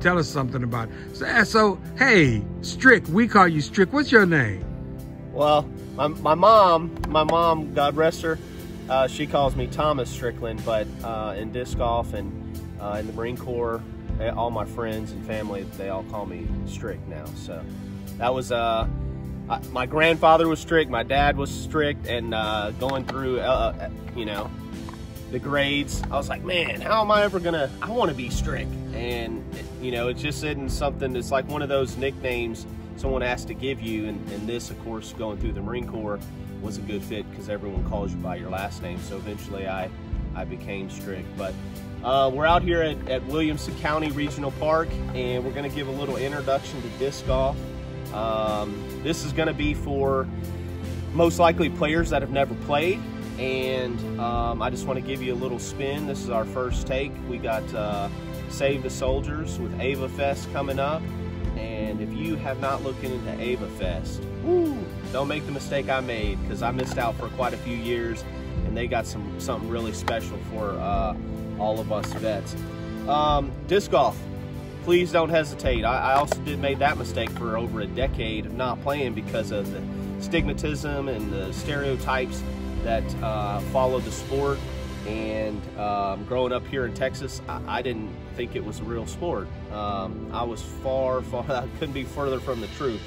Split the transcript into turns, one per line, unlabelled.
tell us something about it. So, uh, so hey, Strick, we call you Strick. What's your name?
Well, my, my mom, my mom, God rest her, uh, she calls me Thomas Strickland, but uh, in disc golf and uh, in the Marine Corps, eh, all my friends and family, they all call me Strick now. So that was, uh, my grandfather was Strick, my dad was Strick, and uh, going through, uh, uh, you know, the grades, I was like, man, how am I ever gonna, I wanna be Strick. And, you know, it just isn't something that's like one of those nicknames someone has to give you. And, and this, of course, going through the Marine Corps was a good fit because everyone calls you by your last name. So eventually I, I became Strick. But uh, we're out here at, at, Williamson County Regional Park and we're gonna give a little introduction to disc golf. Um, this is gonna be for most likely players that have never played and um, I just want to give you a little spin. This is our first take. We got uh, Save the Soldiers with AVAFest coming up. And if you have not looked into AVAFest, woo, don't make the mistake I made because I missed out for quite a few years and they got some something really special for uh, all of us vets. Um, disc golf, please don't hesitate. I, I also did made that mistake for over a decade of not playing because of the stigmatism and the stereotypes that uh, the sport. And um, growing up here in Texas, I, I, didn't think it was a real sport. Um, I was far, far, I couldn't be further from the truth.